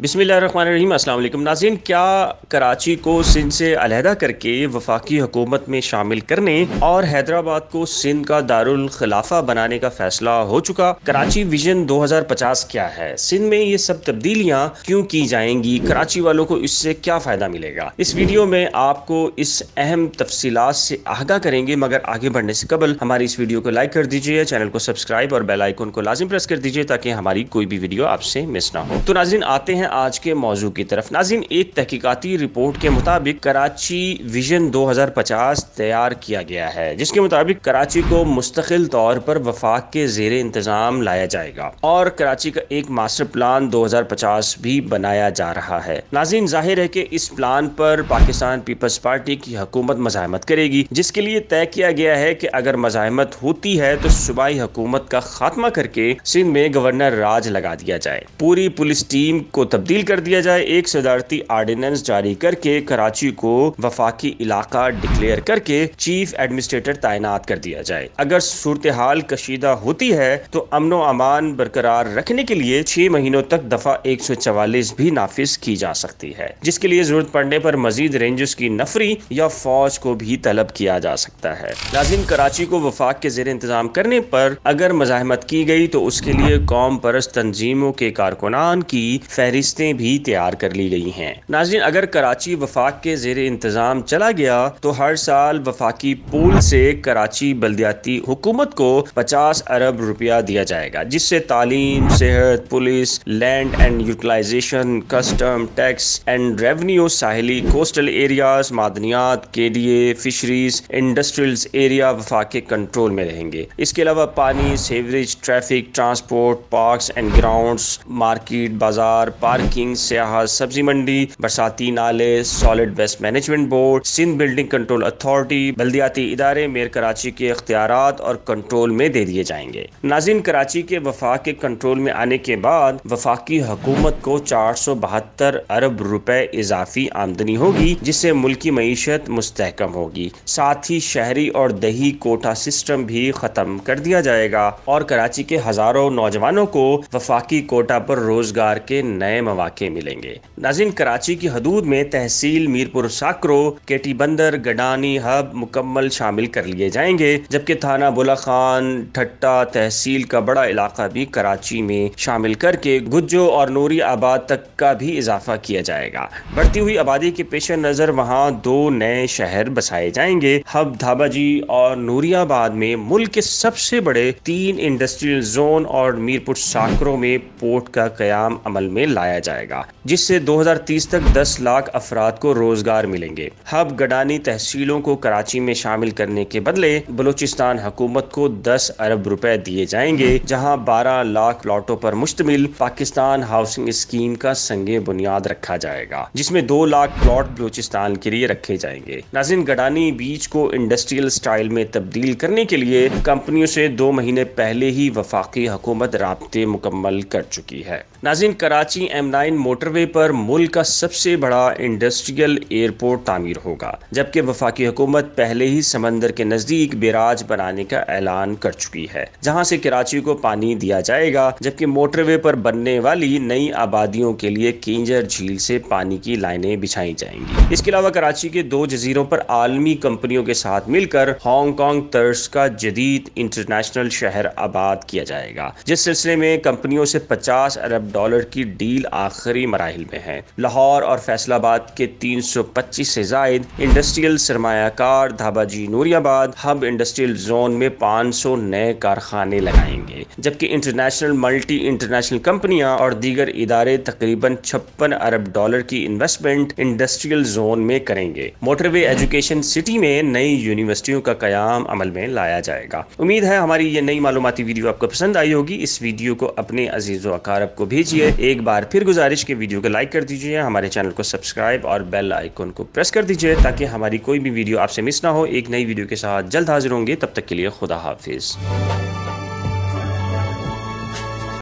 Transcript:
वालेकुम नाज़रीन, क्या कराची को सिंध से अलहदा करके वफाकी हुकूमत में शामिल करने और हैदराबाद को सिंध का दारुल खिलाफा बनाने का फैसला हो चुका? कराची विजन 2050 क्या है? सिंध में ये सब तब्दीलियाँ क्यों की जाएँगी? कराची वालों को इससे क्या फ़ायदा मिलेगा? इस वीडियो में आपको इस अहम तफसीलात से आगाह करेंगे, मगर आगे बढ़ने से कबल हमारी इस वीडियो को लाइक कर दीजिए, चैनल को सब्सक्राइब और बेल आइकन को लाजिम प्रेस कर दीजिए, ताकि हमारी कोई भी वीडियो आपसे मिस ना हो। तो नाजिन आते हैं आज के मौजू की तरफ़। नाजिन एक तहकीकाती रिपोर्ट के मुताबिक कराची विजन 2050 तैयार किया गया है, जिसके मुताबिक कराची को मुस्तकिल तौर पर वफाक के जेर इंतज़ाम लाया जाएगा और कराची का एक मास्टर प्लान 2050 भी बनाया जा रहा है। नाजिन ज़ाहिर है कि इस प्लान पर पाकिस्तान पीपल्स पार्टी की हुकूमत मजामत करेगी, जिसके लिए तय किया गया है कि अगर मजामत होती है तो सूबाई हुकूमत का खात्मा करके सिंध में गवर्नर राज लगा दिया जाए। पूरी पुलिस टीम को तब्दील कर दिया जाए। एक सदारती आर्डिनेंस जारी करके कराची को वफाकी इलाका डिक्लेयर करके चीफ एडमिनिस्ट्रेटर तैनात कर दिया जाए। अगर सूरत हाल कशीदा होती है तो अमन अमान बरकरार रखने के लिए छह महीनों तक दफ़ा एक सौ चवालीस भी नाफिज की जा सकती है, जिसके लिए ज़रूरत पड़ने पर मजीद रेंजेस की नफरी या फौज को भी तलब किया जा सकता है। लाजिम कराची को वफाक के जेर इंतज़ाम करने पर अगर मजामत की गई तो उसके लिए कौम परस्त तंजीमों के कारकुनान की फहरिस्तें भी तैयार कर ली गई हैं। नाजिन अगर कराची वफाक के जेर इंतज़ाम चला गया तो हर साल वफाकी पूल से कराची बल्दियाती हुकूमत को पचास अरब रुपया दिया जाएगा, जिससे तालीम, सेहत, police, land and utilization, custom, tax and revenue, Sahli, coastal areas, मादनियात के डी फिशरीज इंडस्ट्रियल एरिया वफाक के कंट्रोल में रहेंगे। इसके अलावा पानी, sewerage, traffic, transport park and ground market, बाज़ार पार्किंग, सियाह, सब्ज़ी मंडी, बरसाती नाले, solid waste management board Sindh building control authority, बल्दियाती इदारे, मेयर कराची के अख्तियार और कंट्रोल में दे दिए जाएँगे। नाजिन कराची के वफाक के कंट्रोल में आने के बाद वफाकी हुकूमत को चार सौ बहत्तर अरब रुपए इजाफी आमदनी होगी, जिससे मुल्की मीशत मुस्तकम होगी। साथ ही शहरी और दही कोटा सिस्टम भी ख़त्म कर दिया जाएगा और कराची के हज़ारों नौजवानों को वफाकी कोटा पर रोज़गार के नए मौाक़े मिलेंगे। नाजिन कराची की हदूद में तहसील मीरपुर साकरो, केटी बंदर, गडानी, हब मुकम्मल शामिल कर लिए जाएँगे, जबकि थाना बुला खान, ठट्टा तहसील का बड़ा इलाका भी कराची में शामिल करके गुज्जो और नूरी आबाद तक का भी इजाफा किया जाएगा। बढ़ती हुई आबादी के पेश नज़र वहाँ दो नए शहर बसाए जाएँगे। हब धाबाजी और नूरियाबाद में मुल्क के सबसे बड़े तीन इंडस्ट्रियल जोन और मीरपुर साकरों में पोर्ट का क्याम अमल में लाया जाएगा, जिससे 2030 तक 10 लाख अफराद को रोज़गार मिलेंगे। हब गडानी तहसीलों को कराची में शामिल करने के बदले बलूचिस्तान हुकूमत को 10 अरब रुपए दिए जाएँगे, जहाँ 12 लाख प्लाटों पर मुश्तमिल पाकिस्तान हाउसिंग स्कीम का संगे बुनियाद रखा जाएगा, जिसमें दो लाख प्लॉट बलूचिस्तान के लिए रखे जाएँगे। नाजिन गडानी बीच को इंडस्ट्रियल स्टाइल में तब्दील करने के लिए कंपनियों से दो महीने पहले ही वफाकी हुकूमत रबते मुकम्मल कर चुकी है। नाजिन, कराची एम नाइन मोटरवे पर मुल्क का सबसे बड़ा इंडस्ट्रियल एयरपोर्ट तामीर होगा, जबकि वफाकी हुकूमत पहले ही समंदर के नज़दीक बेराज बनाने का ऐलान कर चुकी है, जहाँ से कराची को पानी दिया जाएगा, जबकि मोटरवे पर बनने वाली नई आबादियों के लिए किंजर झील से पानी की लाइनें बिछाई जाएँगी। इसके अलावा कराची के दो जजीरों पर आलमी कंपनियों के साथ मिलकर हांगकॉन्ग तर्ज का जदीद इंटरनेशनल शहर आबाद किया जाएगा, जिस सिलसिले में कंपनियों से पचास अरब डॉलर की डील आखिरी मराहल में है। लाहौर और फैसलाबाद के 325 से जायद इंडस्ट्रियल सरमाकार धाबाजी नूरियाबाद हब इंडस्ट्रियल जोन में 500 नए कारखाने लगाएँगे, जबकि इंटरनेशनल मल्टी इंटरनेशनल कंपनियाँ और दीगर इदारे तकरीबन छप्पन अरब डॉलर की इन्वेस्टमेंट इंडस्ट्रियल जोन में करेंगे। मोटरवे एजुकेशन सिटी में नई यूनिवर्सिटियों का क्याम अमल में लाया जाएगा। उम्मीद है हमारी ये नई मालूमती वीडियो आपको पसंद आई होगी। इस वीडियो को अपने अज़ीज़ अकारब को भेजिए, एक बार फिर गुजारिश के वीडियो को लाइक कर दीजिए, हमारे चैनल को सब्सक्राइब और बेल आइकन को प्रेस कर दीजिए, ताकि हमारी कोई भी वीडियो आपसे मिस ना हो। एक नई वीडियो के साथ जल्द हाजिर होंगे, तब तक के लिए खुदा हाफिज़।